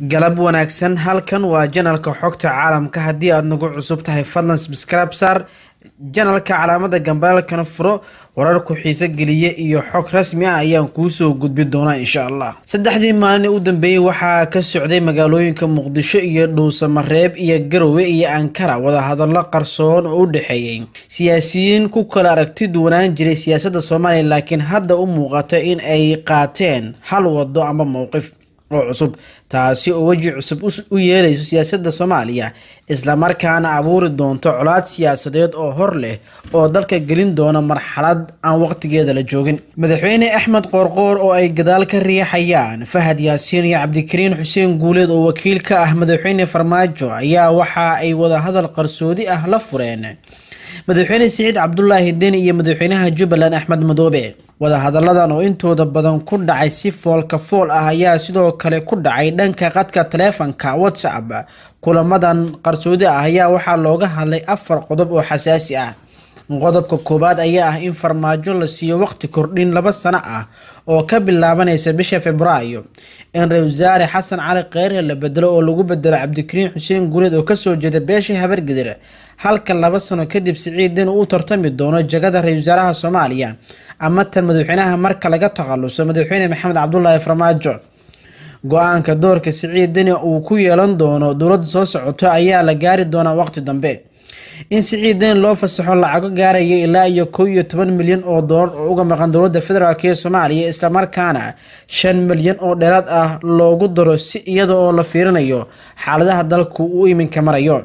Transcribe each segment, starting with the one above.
galab wanaagsan. Halkan waa janalka xogta caalamka. Haddii aad nagu cusub tahay fadlan sbscribe saar janalka calaamada gambalaalkana furo. Wararku xiise geliye iyo xog rasmi ah ayaan kuusoo gudbi doonaa insha allah. Saddexdii maalin u dambeeyey waxaa ka socday magaalooyinka muqdisho iyo dhuusamareeb iyo garowe iyo ankara. Wadahadallo qarsoon oo u dhexeeyey siyaasiyiin ku kala aragti duwanaan jiray siyaasadda soomaaliya laakiin hadda u muuqata in ay qaateen hal wado ama mowqif oo cusub taasi oo weji cusub u yeelayso siyaasadda soomaaliya islamarkaana abuuri doonto colaad siyaasadeed oo hor leh oo dalka gelin doona marxalad aan waqtigeeda la joogin. Madaxweyne axmed qoorqoor oo ay gadaal ka riixayaan fahad yaasiin iyo cabdikariin xuseen guuleed oo wakiil ka ah madaxweyne farmaajo ayaa waxa ay wadahadal qarsoodi ah la fureen. Madaxweyne siciid cabdulaahi deni iyo madaxweynaha jubbaland axmed madoobe wadahadalladan oo intooda badan ku dhacay si foolka fool ah ayaa sidoo kale ku dhacay dhanka qadka taleefanka whatsapp. Kulamadan qarsoodi ah ayaa waxaa looga hadlay afar qodob oo xasaasi ah. Qodobka koowaad ayaa ah in farmaajo la siiyo waqti kordhin laba sano ah oo ka bilaabanaysa bisha februaayo. In ra'isul wasaare xasan cali kheyre la bedelo oo lagu bedelo cabdikariin xuseen guuleed oo ka soo jeeda beesha habargedir halka laba sano kadib siciidin uu tartami doono jagada ra'isul wasaaraha soomaaliya ama tan madaxweynaha marka laga takhaluso madaxweyne maxamed cabdulaahi farmaajo go'aanka doorka siciid deni uu ku yeelan doono dowladda soo socoto ayaa la gaari doonaa waqti dambe. In siciid deni loo fasaxo lacago gaaraya ilaa iyo kow iyo toban milyan oo doolar oo uga maqan dowladda federaalk ee soomaaliya islamarkaana shan milyan oo dheeraad ah loogu daro si iyada oo la fiirinayo xaaladaha dalku uu iminka marayo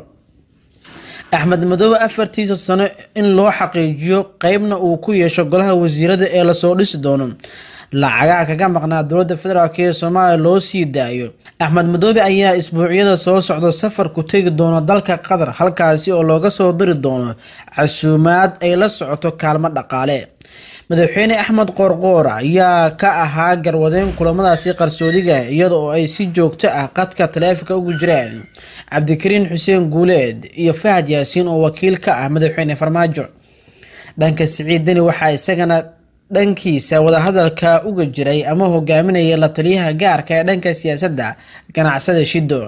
axmed madoobe afartiisa sano in loo xaqiijiyo qeybna uu ku yeesho golaha wasiirada ee la soo dhisi doono. Lacagaha kaga maqnaa dowladda federaalk ee soomaaliya loo sii daayo. Axmed madoobe ayaa isbuucyada soo socda safar ku tegi doono dalka qatar halkaasi oo looga soo diri doono casuumaad ay la socoto kaalmo dhaqaale madaxweyne axmed qoorqoor ayaa ka ahaa garwadeen kulamadaasi qarsoodiga iyada oo ay si joogto ah qadka taleefanka ugu jireen cabdikariin xuseen guuleed iyo fahad yaasiin oo wakiil ka ah madaxweyne farmaajo. Dhanka siciid deni waxaa isagana dhankiisa wadahadalka uga jiray ama hogaaminaya la taliyaha gaarka ee dhanka siyaasadda ganacsada shido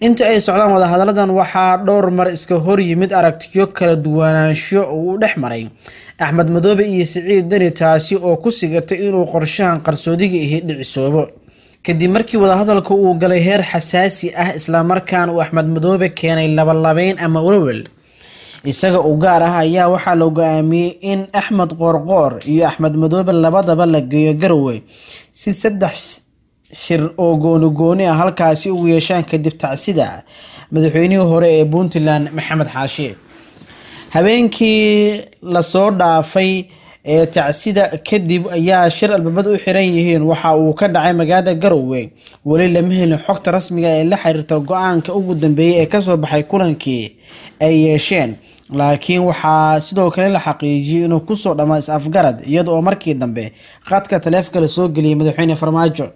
inta ay socdaan wadahadaladan waxaa dhowr mar iska hor yimid aragtiyo kala duwanaansho uu dhex maray. Axmed madoobe iyo siciid deni taasi oo ku sigatay inuu qorshahan qarsoodiga ahi dhicisoobo. Kadib markii wadahadalka uu galay heer xasaasi ah islamarkaana uu axmed madoobe keenay labalabeyn ama walwal. Isaga u gaar ah ayaa waxaa la go'aamiyey in axmed qoorqoor iyo axmed madoobe labadaba la geeyo garowe. Si saddex shir oo gooni gooni ah halkaasi ugu yeeshaan kadib tacsida madaxweynihii hore ee puntland maxamed xaashi. Habeenkii la soo dhaafay ee tacsida kadib ayaa shir albaabada u xiran yihiin. Waxa uu ka dhacay magaalada garowe. Weli lama helin xogta rasmiga ee la xiriirta go'aanka ugu dambeeyay ee ka soo baxay kulankii ay yeesheen. Laakiin waxaa sidoo kale la xaqiijiyay inuu ku soo dhammaa is-afgarad iyada oo markii dambe qadka taleefanka la soo geliyay madaxweyne farmaajo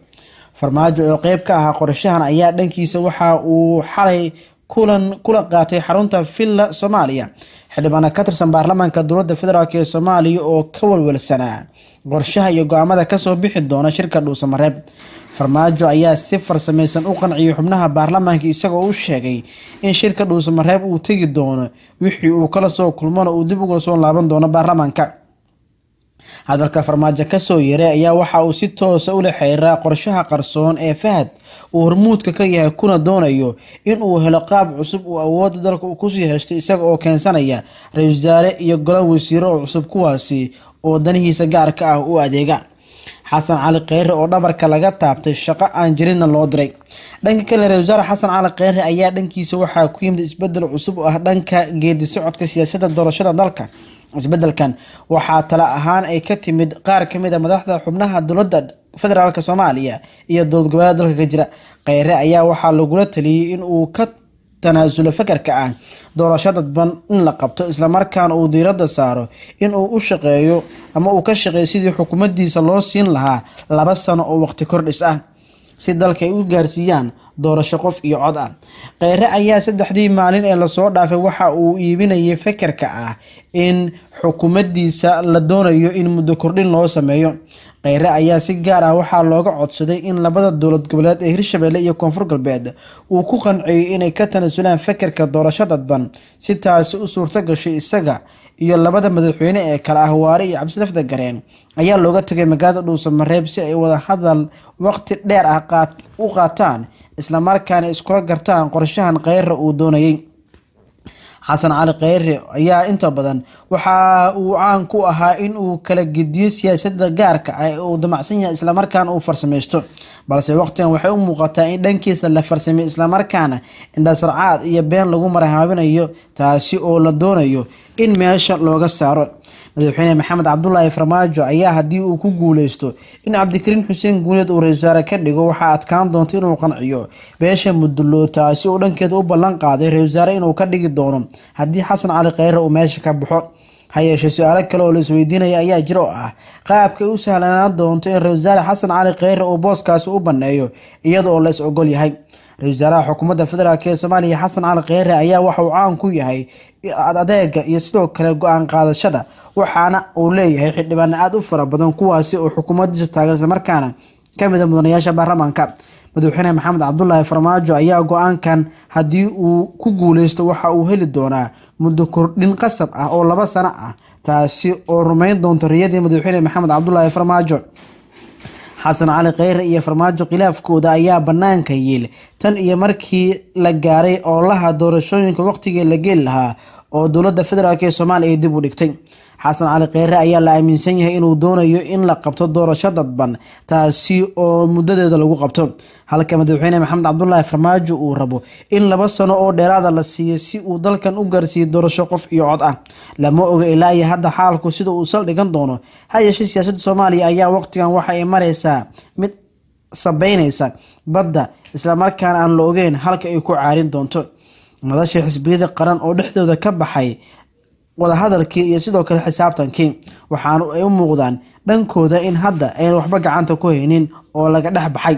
farmaajo oo qeyb ka ahaa qorshahan ayaa dhankiisa waxa uu xalay kulan kula qaatay xarunta villa soomaaliya. Xildhibaana ka tirsan baarlamaanka dowladda federaalk ee soomaaliya oo ka walwalsanaa qorshaha iyo go'aamada ka soo bixi doona shirka dhuusamareeb farmaajo ayaa si farsamaysan u qanciyay xubnaha baarlamaanka isagoo u sheegay in shirka dhuusamareeb uu tegi doono wixii uu kala soo kulmona uu dib uga soo laaban doono baarlamaanka hadalka farmaajo ka soo yaray ayaa waxa uu si toosa ula xiriiraa qorshaha qarsoon ee fahad uu hormuudka ka yahay kuna doonayo in uu helo qaab cusub uu awoodda dalka ku sii heshtay isaga oo keensanaya ra'isul iyo golo wasiiro oo cusub kuwaasi oo danihiisa gaarka ah u adeega. Xasan cali kheyre oo dhabarka laga taabtay shaqo aan jirinna loo diray. Dhanka kale ra'isul xasan cali kheyre ayaa dhankiisa waxaa ku yimid isbeddel cusub oo ah dhanka geedi socodka siyaasadda doorashada dalka isbedelkan waxaa tala ahaan ay ka timid qaar ka mid a madaxda xubnaha dowladda federaalk soomaaliya iyo dowlad goboleeda dalka ka jira. Kheyre ayaa waxaa lagula taliyey in uu ka tanaasulo fakarka ah doorasho dadban in la qabto islamarkaana uu diiradda saaro in uu u shaqeeyo ama uu ka shaqeeyo sidii xukuumaddiisa loo siin lahaa laba sano oo waqti kordhis ah si dalka ay u gaarsiiyaan doorasho qof iyo cod ah. Kheyre ayaa saddexdii maalin ee la soo dhaafay waxa uu iibinayay fekerka ah in xukuumaddiisa la doonayo in muddo kordhin loo sameeyo. Kheyre ayaa si gaar ah waxaa looga codsaday in labada dowlad goboleed ee hirshabelle iyo koonfur galbeed uu ku qanciyay inay ka tanasulaan fekerka doorasho dadban si taasi u suurto gashay isaga iyo labada madaxweyne ee kale ah waare iyo cabdislafda gareen ayaa looga tagay magaalada dhuusamareeb si ay wada hadal waqti dheer ah u qaataan islamarkaana iskula gartaan qorshahan kheyre uu doonayay xasan cali kheyre ayaa inta badan waxa uu caan ku ahaa in uu kala gediyo siyaasada gaarka ah uu damacsan yahay islamarkaana uu farsameysto balse waqtigan waxay u muuqataa in dhankiisa la farsamey islamarkaana indhasarcaad iyo been lagu marhaabinayo taasi oo la doonayo in meesha looga saaro madaxweyne maxamed cabdulaahi farmaajo ayaa haddii uu ku guuleysto in cabdikariin xuseen guuleed uu ra'isul wasaare ka dhigo waxaa adkaan doonta inuu qanciyo. Beesha muduloo taasi oo dhankeeda u ballan qaaday ra'isul wasaare inuu ka dhigi doono. Haddii xasan cali kheyre uu meesha ka baxo ha yeeshee su'aalo kale oo la isweydiinaya ayaa jira oo ah qaabkay u sahlanaan doonto in ra'isul wasaare xasan cali kheyre uu booskaasi u baneeyo iyada oo la ogol yahay. Ra'isul wasaaraha xukuumadda federaalk ee soomaaliya xasan cali kheyre ayaa waxa uu caan ku yahay adeega iyo sidoo kale go'aan qaadashada waxaana uu leeyahay xildhibaano aada u fara badan kuwaasi oo xukuumaddiisa taageersa markaana ka mid a mudanayaasha baarlamaanka madaxweyne maxamed cabdulaahi farmaajo ayaa go'aankan haddii uu ku guuleysto waxa uu heli doonaa muddo kordhin qasab ah oo laba sano ah taasi oo rumeyn doonto riyadii madaxweyne maxamed cabdulaahi farmaajo. Xasan cali kheyre iyo farmaajo khilaafkooda ayaa banaanka yiil tan iyo markii la gaaray oolaha doorashooyinka waqtigii la geli lahaa oo dowladda federaalk ee soomaaliya ay dib u dhigtay. Xasan cali kheyre ayaa la aaminsan yahay inuu doonayo in la qabto doorasho dadban taasi oo muddadeeda lagu qabto. Halka madaxweyne maxamed cabdulaahi farmaajo uu rabo in laba sano oo dheeraada la siiyo si uu dalkan u gaarsiiyo doorasho qof iyo cod ah. Lama oga ilaa iyo hadda xaalku sida uu saldhigan doono. Ha yeeshee siyaasadda soomaaliya ayaa waqtigan waxa ay mareysaa mid sabeyneysa badda islamarkaana aan la ogeyn halka ay ku caarin doonto madasha xisbiyada qaran oo dhexdooda ka baxay wadahadalkii iyo sidoo kale xisaabtankii waxaana ay u muuqdaan dhankooda in hadda ayna waxba gacanta ku haynin oo laga dhex baxay.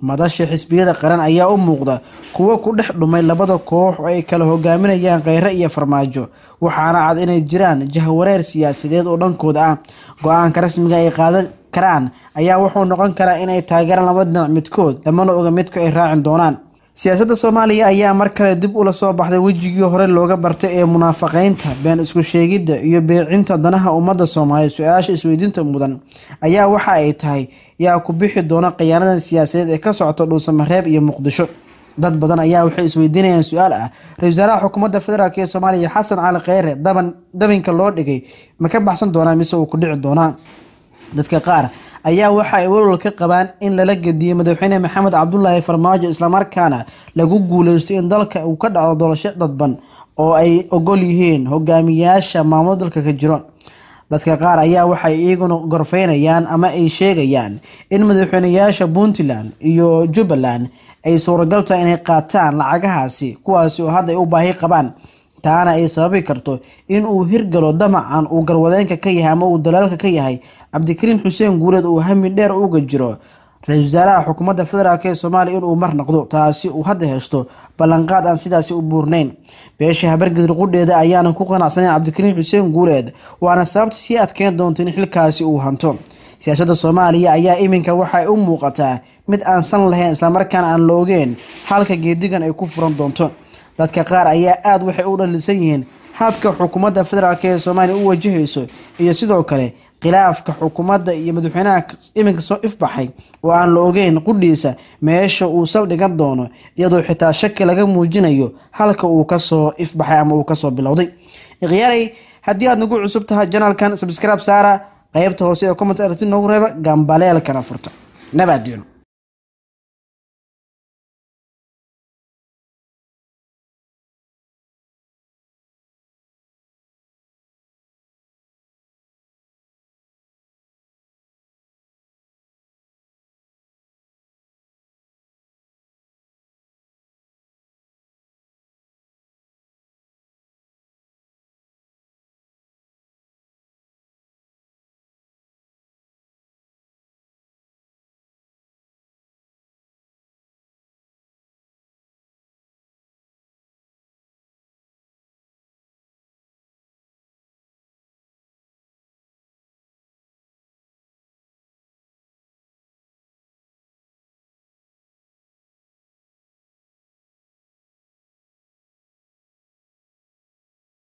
Madasha xisbiyada qaran ayaa u muuqda kuwo ku dhex dhumay labada koox oo ay kala hogaaminayaan kheyre iyo farmaajo waxaana cad inay jiraan jahwareer siyaasadeed oo dhankooda ah. Go'aanka rasmiga ay qaadan karaan ayaa wuxuu noqon karaa inay taageeraan laba dhinac midkood lamana oga midka ay raacin doonaan siyaasadda soomaaliya ayaa mar kale dib ula soo baxday wejigii hore looga bartay ee munaafaqeynta been isku sheegidda iyo beecinta danaha ummadda soomaaliya. Su'aasha isweydiinta mudan ayaa waxa ay tahay yaa ku bixi doona khiyaanadan siyaasadeed ee ka socota dhuusamareeb iyo muqdisho. Dad badan ayaa waxay isweydiinayaan su'aal ah ra'isul wasaaraha xukuumadda federaalk ee soomaaliya xasan cali kheyre daban dabinka loo dhigay ma ka baxsan doonaa mise uu ku dhici doonaa? Dadka qaar ayaa waxa ay walwal ka qabaan in lala gediyey madaxweyne maxamed cabdulaahi farmaajo islamarkaana lagu guuleysto in dalka uu ka dhaco doorasho dadban oo ay ogol yihiin hogaamiyaasha maamul dalka ka jiro. Dadka qaar ayaa waxay iyaguna gorfeynayaan ama ay sheegayaan in madaxweyneyaasha puntland iyo jubbaland ay suuragal inay qaataan lacagahaasi kuwaasi oo hadda ay u baahi qabaan taana ay sababi karto in uu hirgalo damacan uu garwadeenka ka yahay ama uu dalaalka ka yahay. Cabdikariin xuseen guuleed uu hami dheer uga jiro. Ra'isul wasaaraha xukuumadda federaalk ee soomaaliya inuu mar noqdo taasi uu hadda heshto. Ballanqaad aan sidaasi u buurnayn. Beesha habargedir qudheeda ayaanan ku qanacsanayn cabdikariin xuseen guuleed waana sababta sii adkeyn doonto in xilkaasi uu hanto. Siyaasadda soomaaliya ayaa iminka waxay u muuqataa mid aan san lahayn islamarkaana aan la ogeen halka geedigan ay ku furan doonto dadka qaar ayaa aada waxay u dhalisan yihiin habka xukuumadda federaalk ee soomaaliya u wajahayso iyo sidoo kale khilaafka xukuumadda iyo madaxweynaha iminka soo ifbaxay oo aan la ogeyn qudhiisa meesha uu saldhigan doono iyadoo xitaa shaki laga muujinayo halka uu ka soo ifbaxay ama uu ka soo bilowday. Ikhyaaray haddii aad nagu cusub tahay janalkan sabscribe saara qeybta hoose ee comment aragti noogu reeba gambaleelkana furta nabaadiino